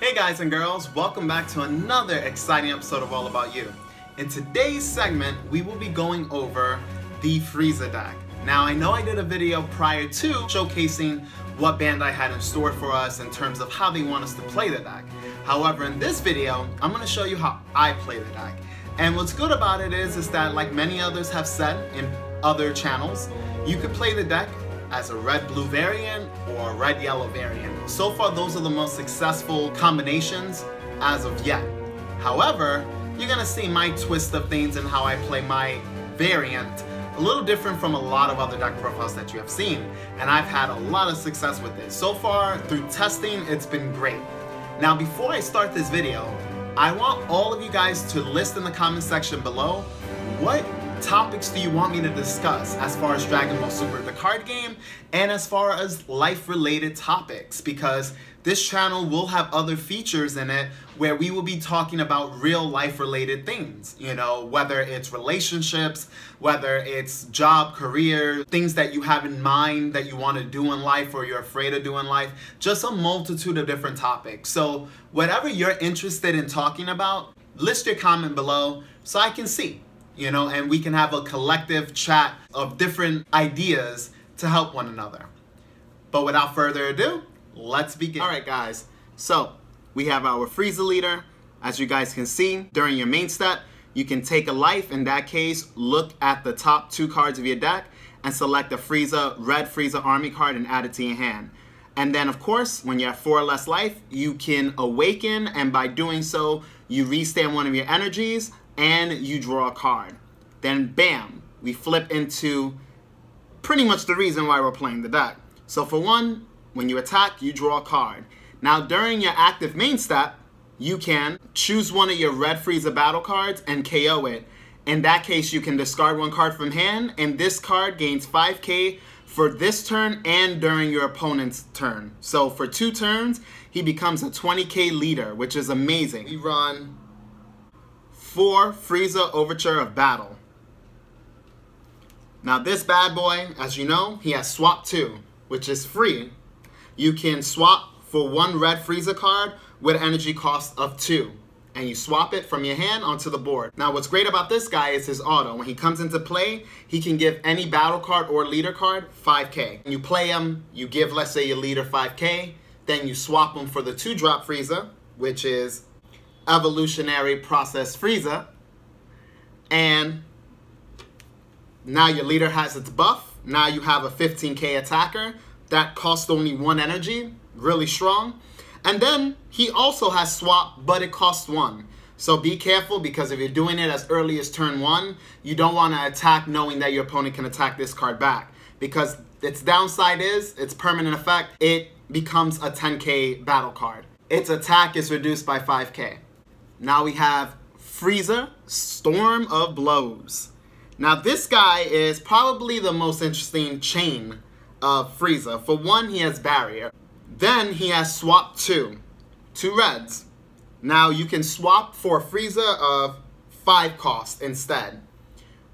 Hey guys and girls, welcome back to another exciting episode of All About You. In today's segment, we will be going over the Frieza deck. Now, I know I did a video prior to showcasing what Bandai had in store for us in terms of how they want us to play the deck. However, in this video, I'm going to show you how I play the deck. And what's good about it is, is that like many others have said in other channels, you could play the deck as a red-blue variant or a red-yellow variant. So far, those are the most successful combinations as of yet. However, you're gonna see my twist of things and how I play my variant a little different from a lot of other deck profiles that you have seen, and I've had a lot of success with it. So far, through testing, it's been great. Now, before I start this video, I want all of you guys to list in the comment section below what topics do you want me to discuss as far as Dragon Ball Super the card game and as far as life related topics? Because this channel will have other features in it where we will be talking about real life related things you know whether it's relationships whether it's job career things that you have in mind that you want to do in life or you're afraid of doing life just a multitude of different topics. So whatever you're interested in talking about list your comment below so I can see you know, and we can have a collective chat of different ideas to help one another. But without further ado, let's begin. All right, guys. So we have our Frieza leader. As you guys can see, during your main step, you can take a life. In that case, look at the top two cards of your deck and select a Frieza, red Frieza army card and add it to your hand. And then, of course, when you have four or less life, you can awaken, and by doing so, you restand one of your energies, and you draw a card. Then bam, we flip into pretty much the reason why we're playing the deck. So for one, when you attack, you draw a card. Now during your active main step, you can choose one of your red Frieza battle cards and KO it. In that case, you can discard one card from hand, and this card gains 5k for this turn and during your opponent's turn. So for two turns, he becomes a 20k leader, which is amazing. We run 4 Frieza Overture of Battle. Now this bad boy, as you know, he has Swap 2, which is free. You can swap for one red Frieza card with energy cost of 2. And you swap it from your hand onto the board. Now what's great about this guy is his auto. When he comes into play, he can give any battle card or leader card 5k. When you play him, you give, let's say, your leader 5k. Then you swap him for the 2-drop Frieza, which is evolutionary process Frieza. And now your leader has its buff. Now you have a 15k attacker that costs only one energy, really strong. And then he also has swap, but it costs one. So be careful because if you're doing it as early as turn one, you don't want to attack knowing that your opponent can attack this card back. Because its downside is, its permanent effect, it becomes a 10k battle card. Its attack is reduced by 5k. Now we have Frieza, Storm of Blows. Now this guy is probably the most interesting chain of Frieza. For one, he has Barrier. Then he has Swap 2, two reds. Now you can swap for Frieza of 5 cost instead.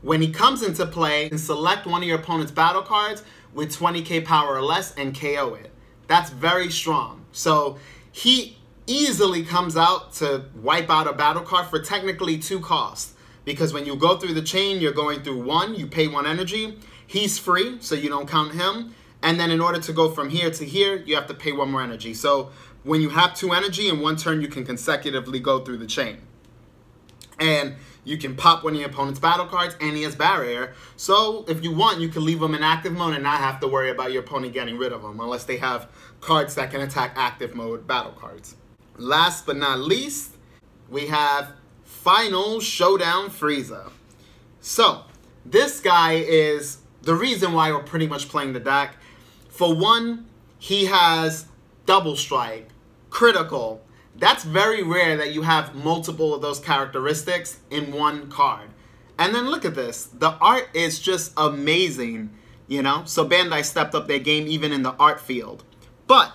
When he comes into play, and select one of your opponent's battle cards with 20k power or less and KO it. That's very strong. So he easily comes out to wipe out a battle card for technically two costs. Because when you go through the chain, you're going through one, you pay one energy. He's free, so you don't count him. And then in order to go from here to here, you have to pay one more energy. So when you have two energy in one turn, you can consecutively go through the chain. And you can pop one of your opponent's battle cards, and he has barrier. So if you want, you can leave them in active mode and not have to worry about your opponent getting rid of them, unless they have cards that can attack active mode battle cards. Last but not least, we have Final Showdown Frieza. So, this guy is the reason why we're pretty much playing the deck. For one, he has Double Strike, Critical. That's very rare that you have multiple of those characteristics in one card. And then look at this. The art is just amazing, you know? So Bandai stepped up their game even in the art field. But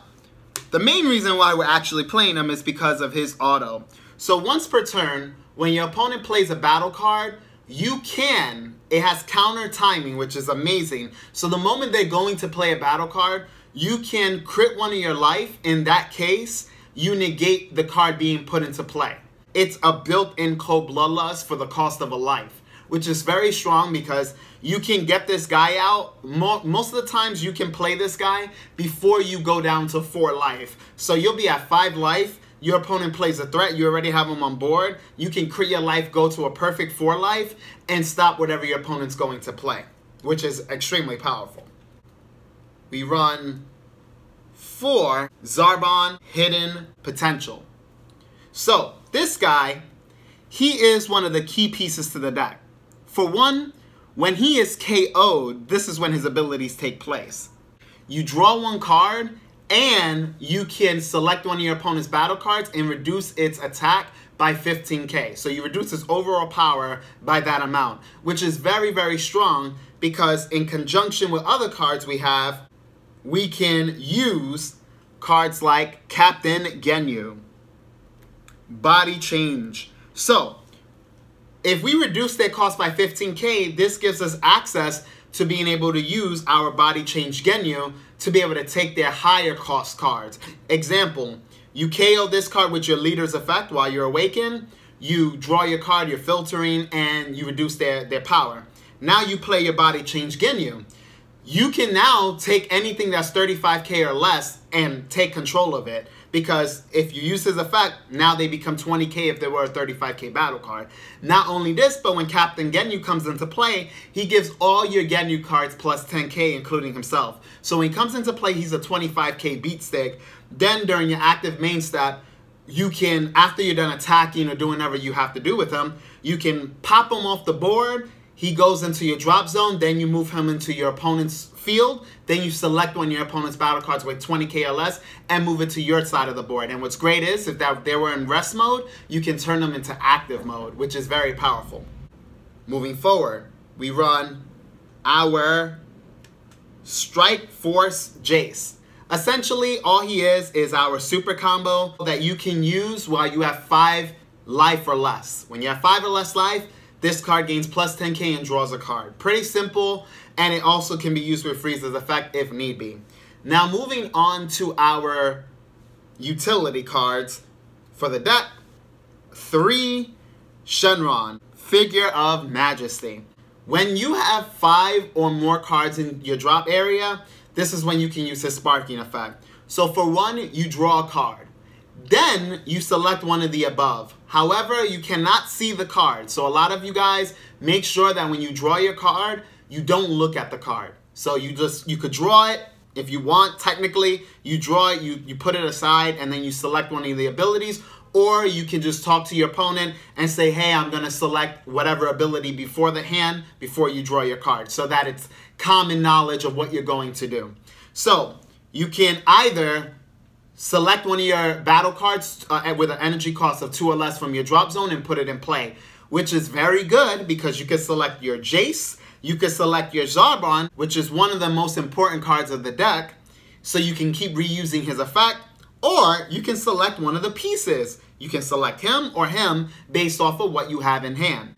the main reason why we're actually playing him is because of his auto. So once per turn, when your opponent plays a battle card, you can, it has counter timing, which is amazing. So the moment they're going to play a battle card, you can crit one of your life. In that case, you negate the card being put into play. It's a built-in cold bloodlust for the cost of a life, which is very strong because you can get this guy out. Most of the times you can play this guy before you go down to four life. So you'll be at five life, your opponent plays a threat, you already have them on board. You can create your life, go to a perfect four life, and stop whatever your opponent's going to play, which is extremely powerful. We run four Zarbon Hidden Potential. So, this guy, he is one of the key pieces to the deck. For one, when he is KO'd, this is when his abilities take place. You draw one card, and you can select one of your opponent's battle cards and reduce its attack by 15k. So you reduce its overall power by that amount, which is very, very strong because in conjunction with other cards we have, we can use cards like Captain Ginyu, Body Change. So if we reduce their cost by 15k, this gives us access to being able to use our Body Change Ginyu to be able to take their higher cost cards. Example, you KO this card with your leader's effect while you're awakened, you draw your card, you're filtering, and you reduce their, their power. Now you play your Body Change Ginyu. You can now take anything that's 35k or less and take control of it because if you use his effect, now they become 20k if they were a 35k battle card. Not only this, but when Captain Ginyu comes into play, he gives all your Ginyu cards plus 10k, including himself. So when he comes into play, he's a 25k beat stick. Then during your active main step, you can, after you're done attacking or doing whatever you have to do with him, you can pop him off the board, he goes into your drop zone, then you move him into your opponent's field, then you select one of your opponent's battle cards with 20k or less and move it to your side of the board. And what's great is if that, they were in rest mode, you can turn them into active mode, which is very powerful. Moving forward, we run our Strike Force Jeice. Essentially, all he is is our super combo that you can use while you have five life or less. When you have five or less life, this card gains plus 10k and draws a card. Pretty simple and it also can be used with Frieza's effect if need be. Now moving on to our utility cards for the deck. Three, Shenron, Figure of Majesty. When you have five or more cards in your drop area, this is when you can use his sparking effect. So for one, you draw a card. Then you select one of the above. However, you cannot see the card. So a lot of you guys make sure that when you draw your card, you don't look at the card. So you just, you could draw it if you want, technically, you draw it, you, you put it aside, and then you select one of the abilities, or you can just talk to your opponent and say, hey, I'm gonna select whatever ability before the hand, before you draw your card, so that it's common knowledge of what you're going to do. So you can either select one of your battle cards uh, with an energy cost of two or less from your drop zone and put it in play, which is very good because you can select your Jeice, you can select your Zarbon, which is one of the most important cards of the deck, so you can keep reusing his effect, or you can select one of the pieces. You can select him or him based off of what you have in hand.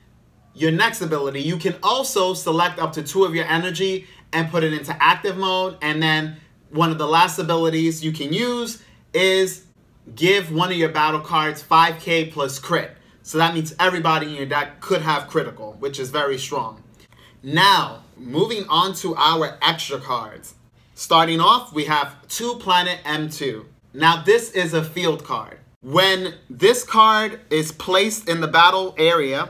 Your next ability, you can also select up to two of your energy and put it into active mode. And then one of the last abilities you can use is give one of your battle cards 5k plus crit. So that means everybody in your deck could have critical, which is very strong. Now, moving on to our extra cards. Starting off, we have two Planet M2. Now, this is a field card. When this card is placed in the battle area,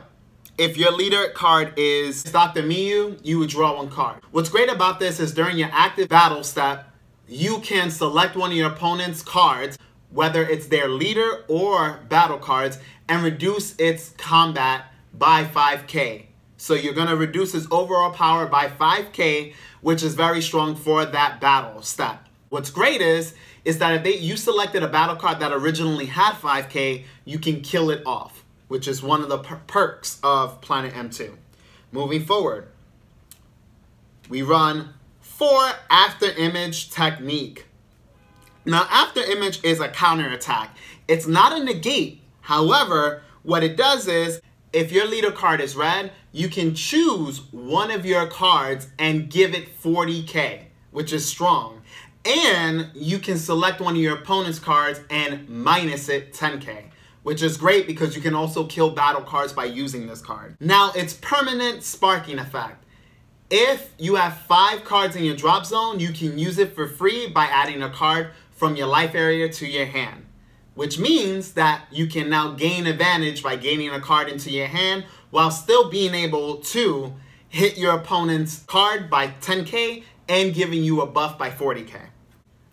if your leader card is Dr. Myuu, you would draw one card. What's great about this is during your active battle step, you can select one of your opponent's cards, whether it's their leader or battle cards, and reduce its combat by 5k. So you're going to reduce his overall power by 5k, which is very strong for that battle step. What's great is, is that if they, you selected a battle card that originally had 5k, you can kill it off, which is one of the per perks of Planet M2. Moving forward, we run for After Image Technique. Now, After Image is a counter attack. It's not a negate. However, what it does is if your leader card is red, you can choose one of your cards and give it 40k, which is strong. And you can select one of your opponent's cards and minus it 10k which is great because you can also kill battle cards by using this card. Now, it's permanent sparking effect. If you have five cards in your drop zone, you can use it for free by adding a card from your life area to your hand, which means that you can now gain advantage by gaining a card into your hand while still being able to hit your opponent's card by 10k and giving you a buff by 40k.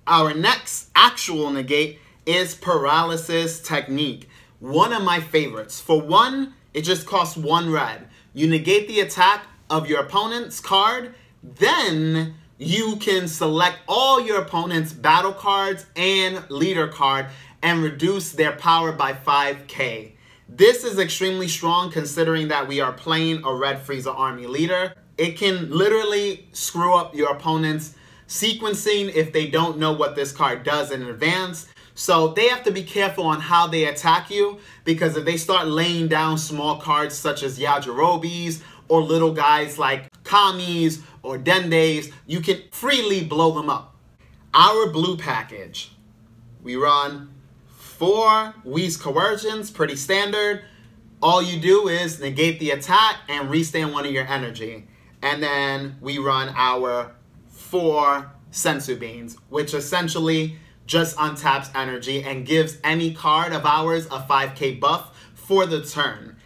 Our next actual negate is Paralysis Technique one of my favorites. For one, it just costs one red. You negate the attack of your opponent's card, then you can select all your opponent's battle cards and leader card and reduce their power by 5k. This is extremely strong considering that we are playing a Red Frieza army leader. It can literally screw up your opponent's sequencing if they don't know what this card does in advance. So they have to be careful on how they attack you because if they start laying down small cards such as Yajirobes or little guys like Kamis or Dendes, you can freely blow them up. Our blue package, we run four Whis Coercions, pretty standard. All you do is negate the attack and restand one of your energy. And then we run our four Senzu Beans, which essentially just untaps energy and gives any card of ours a 5k buff for the turn.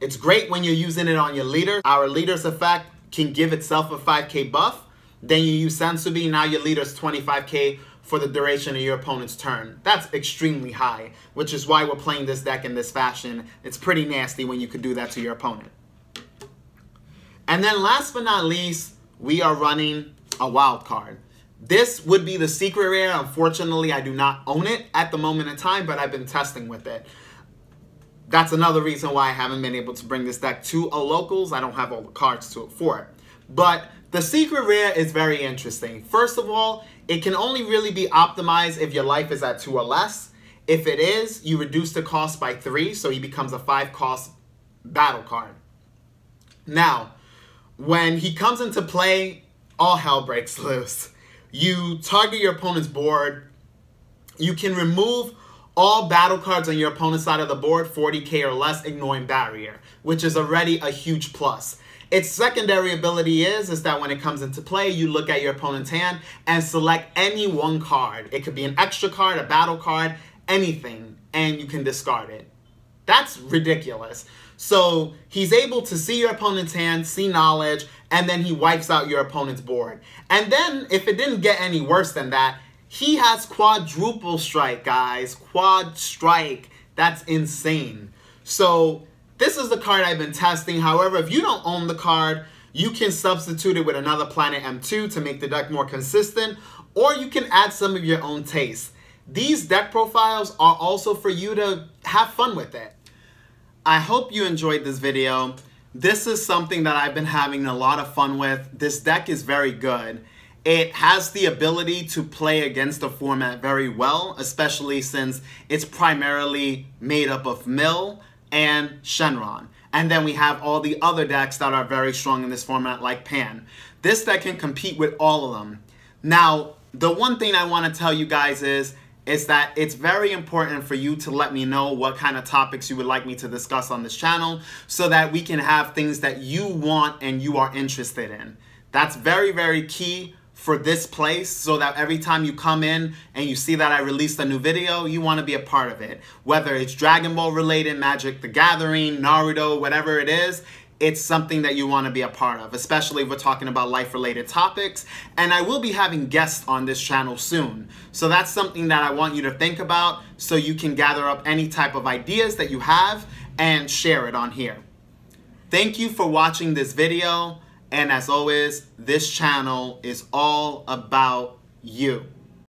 It's great when you're using it on your leader. Our leader's effect can give itself a 5k buff. Then you use Bean, now your leader's 25k for the duration of your opponent's turn. That's extremely high, which is why we're playing this deck in this fashion. It's pretty nasty when you could do that to your opponent. And then last but not least, we are running a wild card. This would be the secret rare. Unfortunately, I do not own it at the moment in time, but I've been testing with it. That's another reason why I haven't been able to bring this deck to a locals. I don't have all the cards to it for it. But the secret rare is very interesting. First of all, it can only really be optimized if your life is at 2 or less. If it is, you reduce the cost by 3, so he becomes a 5 cost battle card. Now, when he comes into play, all hell breaks loose. You target your opponent's board. You can remove all battle cards on your opponent's side of the board, 40k or less, ignoring barrier, which is already a huge plus. Its secondary ability is, is that when it comes into play, you look at your opponent's hand and select any one card. It could be an extra card, a battle card, anything, and you can discard it. That's ridiculous. So he's able to see your opponent's hand, see knowledge, and then he wipes out your opponent's board. And then, if it didn't get any worse than that, he has quadruple strike, guys. Quad strike. That's insane. So, this is the card I've been testing. However, if you don't own the card, you can substitute it with another Planet M2 to make the deck more consistent, or you can add some of your own taste. These deck profiles are also for you to have fun with it. I hope you enjoyed this video. This is something that I've been having a lot of fun with. This deck is very good. It has the ability to play against the format very well, especially since it's primarily made up of Mill and Shenron. And then we have all the other decks that are very strong in this format like Pan. This deck can compete with all of them. Now, the one thing I want to tell you guys is is that it's very important for you to let me know what kind of topics you would like me to discuss on this channel so that we can have things that you want and you are interested in. That's very, very key for this place so that every time you come in and you see that I released a new video, you want to be a part of it. Whether it's Dragon Ball related, Magic the Gathering, Naruto, whatever it is, it's something that you want to be a part of, especially if we're talking about life related topics. And I will be having guests on this channel soon. So that's something that I want you to think about so you can gather up any type of ideas that you have and share it on here. Thank you for watching this video. And as always, this channel is all about you.